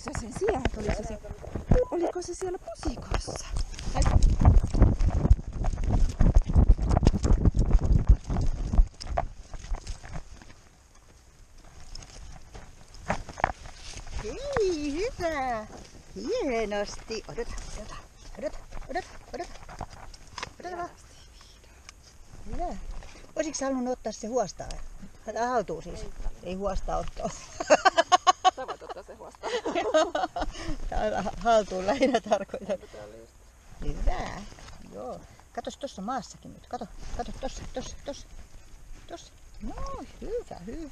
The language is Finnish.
Sä sen sieltä? Oliko se, se, oliko se siellä pusikossa? Hei, hyvä. Hienosti. Odota, odota, odota, odota, odota. Odota vaan. Hyvä. Olisitko halunnut ottaa se huostaa? Tämä hautuu siis. Ei huostaa ottaa. Sä voit ottaa se huostaan. Täällä haltuun lähinnä tarkoitan. Hyvä. Joo. Katos tuossa maassakin nyt. Kato, kato tossa, tossa, tossa. Tossa. No, hyvä, hyvä.